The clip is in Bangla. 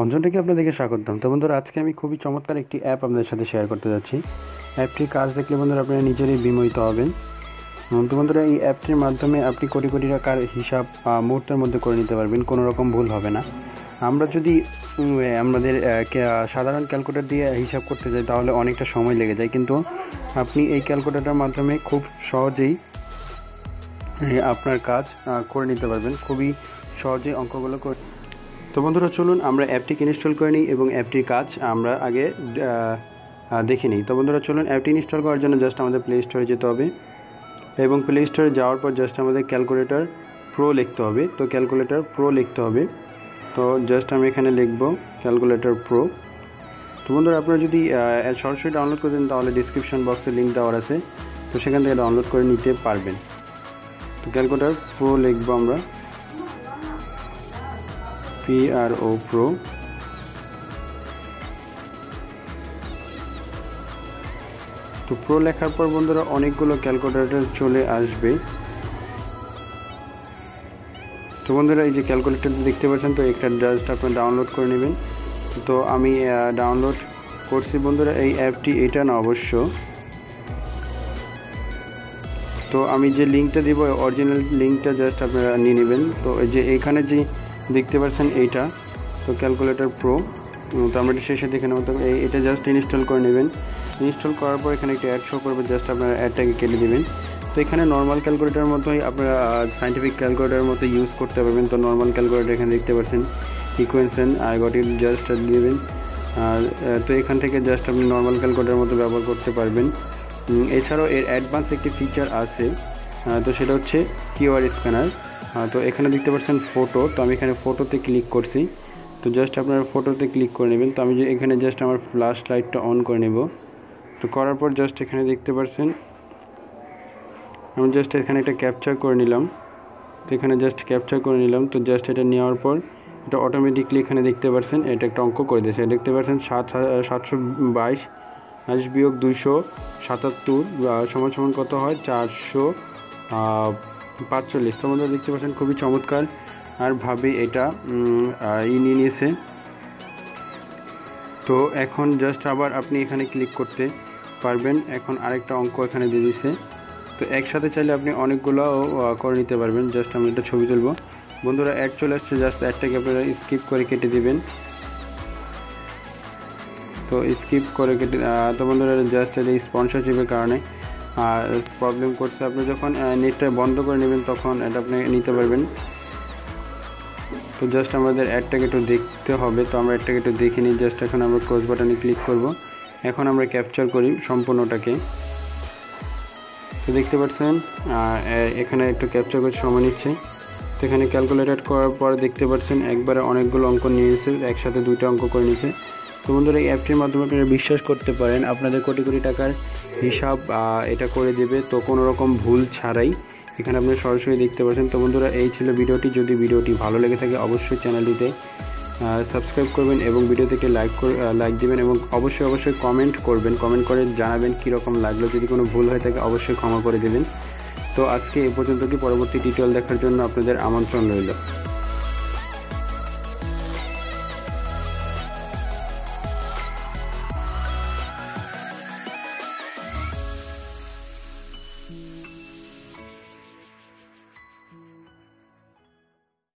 অঞ্জন থেকে আপনাদেরকে স্বাগতম তো বন্ধুরা, আজকে আমি খুবই চমৎকার একটি অ্যাপ আপনাদের সাথে শেয়ার করতে যাচ্ছি। অ্যাপটির কাজ দেখলে বন্ধুরা আপনারা নিজেরই বিমোহিত হবেন। তো বন্ধুরা, এই অ্যাপটির মাধ্যমে আপনি কোটি কোটি টাকার হিসাব মুহূর্তের মধ্যে করে নিতে পারবেন, কোনো রকম ভুল হবে না। আমরা যদি আমাদের সাধারণ ক্যালকুলেটর দিয়ে হিসাব করতে যাই, তাহলে অনেকটা সময় লেগে যায়। কিন্তু আপনি এই ক্যালকুলেটরের মাধ্যমে খুব সহজেই আপনার কাজ করে নিতে পারবেন। খুবই সহজে অঙ্কগুলো করে তো বন্ধুরা, চলুন আমরা অ্যাপটিকে ইনস্টল করে নিই এবং অ্যাপটির কাজ আমরা আগে দেখে নিই। তো বন্ধুরা, চলুন অ্যাপটি ইনস্টল করার জন্য জাস্ট আমাদের প্লে স্টোরে যেতে হবে এবং প্লে স্টোরে যাওয়ার পর জাস্ট আমাদের ক্যালকুলেটর প্রো লিখতে হবে। তো ক্যালকুলেটর প্রো লিখতে হবে। তো জাস্ট আমি এখানে লিখব ক্যালকুলেটর প্রো তো বন্ধুরা, আপনারা যদি সরাসরি ডাউনলোড করে দেন, তাহলে ডিসক্রিপশন বক্সে লিঙ্ক দেওয়ার আছে। তো সেখান থেকে ডাউনলোড করে নিতে পারবেন। তো ক্যালকুলেটর প্রো লিখব আমরা। পি আর ও প্রো তো প্রো লেখার পর বন্ধুরা অনেকগুলো ক্যালকুলেটর চলে আসবে। তো বন্ধুরা এই যে ক্যালকুলেটর দেখতে পাচ্ছেন, তো একটা জাস্ট আপনি ডাউনলোড করে নেবেন। তো আমি ডাউনলোড করছি বন্ধুরা এই অ্যাপটি, এটা না অবশ্য। তো আমি যে লিঙ্কটা দিব অরিজিনাল লিঙ্কটা জাস্ট আপনারা নিয়ে নেবেন। তো এই যে এখানে যে দেখতে পাচ্ছেন এইটা। তো ক্যালকুলেটর প্রো তো আমরা এটা শেষে দেখে নেব। তো এটা জাস্ট ইনস্টল করে নেবেন। ইনস্টল করার পর এখানে একটা অ্যাড শো করবে জাস্ট আপনারা অ্যাডটাকে কেটে দেবেন। তো এখানে নর্মাল ক্যালকুলেটার মতোই আপনারা সাইন্টিফিক ক্যালকুলেটারের মতো ইউজ করতে পারবেন। তো নর্মাল ক্যালকুলেটার এখানে দেখতে পাচ্ছেন ইকুয়েশন আই গট জাস্ট দেবেন। আর তো এখান থেকে জাস্ট আপনি নর্মাল ক্যালকুলেটার মতো ব্যবহার করতে পারবেন। এছাড়াও এর অ্যাডভান্স একটি ফিচার আছে। তো সেটা হচ্ছে কিউআর স্ক্যানার তো এখানে দেখতে পাচ্ছেন ফটো তো আমি এখানে ফটোতে ক্লিক করছি। তো জাস্ট আপনারা ফটোতে ক্লিক করে নেবেন। তো আমি যে এখানে জাস্ট আমার ফ্ল্যাশ লাইটটা অন করে নেব। তো করার পর জাস্ট এখানে দেখতে পাচ্ছেন, আমি জাস্ট এখানে একটা ক্যাপচার করে নিলাম। তো এখানে জাস্ট ক্যাপচার করে নিলাম। তো জাস্ট এটা নেওয়ার পর এটা অটোমেটিকলি এখানে দেখতে পাচ্ছেন, এটা একটা অঙ্ক করে দিয়েছে। দেখতে পাচ্ছেন সাত সাতশো বাইশ বিয়োগ দুইশো সাতাত্তর সমান সমান কত হয়? চারশো পাঁচচল্লিশ। তো বন্ধুরা দেখতে পাচ্ছেন খুবই চমৎকার। আর ভাবি এটা ই নিয়ে নিয়েছে। তো এখন জাস্ট আবার আপনি এখানে ক্লিক করতে পারবেন। এখন আরেকটা অঙ্ক এখানে দিয়ে দিছে। তো একসাথে চাইলে আপনি অনেকগুলো করে নিতে পারবেন। জাস্ট আমি একটা ছবি তুলব। বন্ধুরা অ্যাড চলে আসছে। জাস্ট অ্যাডটাকে আপনারা স্কিপ করে কেটে দিবেন। তো স্কিপ করে কেটে তো বন্ধুরা জাস্ট এটা স্পন্সরশিপের কারণে প্রবলেম করছে আপনি যখন নেটটা বন্ধ করে নেবেন তখন এটা আপনি নিতে পারবেন। তো জাস্ট আমাদের অ্যাডটাকে একটু দেখতে হবে। তো আমরা অ্যাডটাকে একটু দেখে নিই। জাস্ট এখন আমরা ক্লোজ বাটনে ক্লিক করব। এখন আমরা ক্যাপচার করি সম্পূর্ণটাকে। তো দেখতে পাচ্ছেন এখানে একটু ক্যাপচার করে সময় নিচ্ছে। তো এখানে ক্যালকুলেটেড করার পর দেখতে পাচ্ছেন, একবারে অনেকগুলো অঙ্ক নিয়ে এসে একসাথে দুইটা অঙ্ক করে নিয়েছে তো বন্ধুরা এই অ্যাপটির মাধ্যমে আপনারা বিশ্বাস করতে পারেন। আপনাদের কোটি কোটি টাকার হিসাব এটা করে দেবে। তো কোনো রকম ভুল ছাড়াই এখানে আপনারা সরাসরি দেখতে পাচ্ছেন। তো বন্ধুরা, এই ছিল ভিডিওটি। যদি ভিডিওটি ভালো লেগে থাকে, অবশ্যই চ্যানেলটিতে সাবস্ক্রাইব করবেন এবং ভিডিও থেকে লাইক লাইক দিবেন এবং অবশ্যই অবশ্যই কমেন্ট করবেন। কমেন্ট করে জানাবেন কীরকম লাগল। যদি কোনো ভুল হয়ে থাকে, অবশ্যই ক্ষমা করে দেবেন। তো আজকে এ পর্যন্ত কি? পরবর্তী টিউটোরিয়াল দেখার জন্য আপনাদের আমন্ত্রণ রইল।